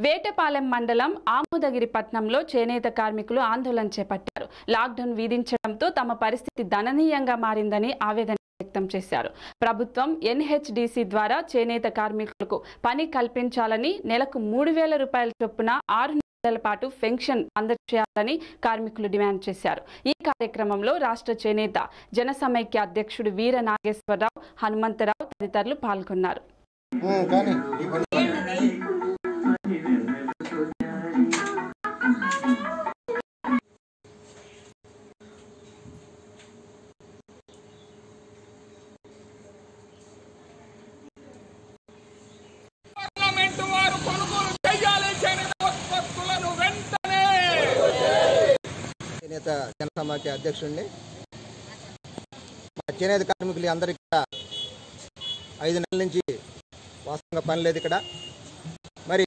వేటపాలెం మండలం ఆముదగిరి పట్నంలో చేనేత కార్మికులు ఆందోళన చేపట్టారు. లాక్డౌన్ విధించడంతో తమ పరిస్థితి దణనీయంగా మారిందని ఆవేదన వ్యక్తం చేశారు. ప్రభుత్వం ఎన్హెచ్డిసి ద్వారా చేనేత కార్మికులకు పని కల్పించాలని నెలకు మూడు వేల రూపాయల చొప్పున ఆరు నెలల పాటు పెన్షన్ అందజేయాలని కార్మికులు డిమాండ్ చేశారు. ఈ కార్యక్రమంలో రాష్ట్ర చేనేత జనసమైక్య అధ్యక్షుడు వీర నాగేశ్వరరావు హనుమంతరావు తదితరులు పాల్గొన్నారు. చేనేత జన సమాఖ్య అధ్యక్షుడిని. మా చేనేత కార్మికులు అందరికీ ఇక్కడ ఐదు నెలల నుంచి వాస్తవంగా పని లేదు ఇక్కడ. మరి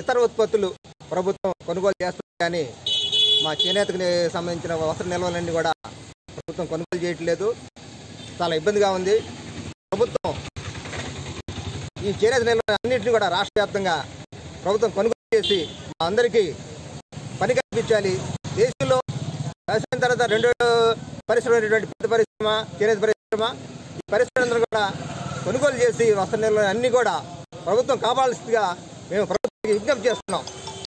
ఇతర ఉత్పత్తులు ప్రభుత్వం కొనుగోలు చేస్తుంది కానీ మా చేనేతకు సంబంధించిన వస్త్ర నిల్వలన్నీ కూడా ప్రభుత్వం కొనుగోలు చేయట్లేదు. చాలా ఇబ్బందిగా ఉంది. ప్రభుత్వం ఈ చేనేత నిల్వ అన్నింటినీ కూడా రాష్ట్ర వ్యాప్తంగా ప్రభుత్వం కొనుగోలు చేసి మా అందరికీ పని కల్పించాలి. దేశంలో వ్యవసాయం తర్వాత రెండు పరిశ్రమ అయినటువంటి పెద్ద పరిశ్రమ చేనేత పరిశ్రమ. ఈ పరిశ్రమలందరూ కూడా కొనుగోలు చేసి వస్త్ర నిల్వలు అన్నీ కూడా ప్రభుత్వం కాపాడాల్సిందిగా మేము ప్రభుత్వానికి విజ్ఞప్తి చేస్తున్నాం.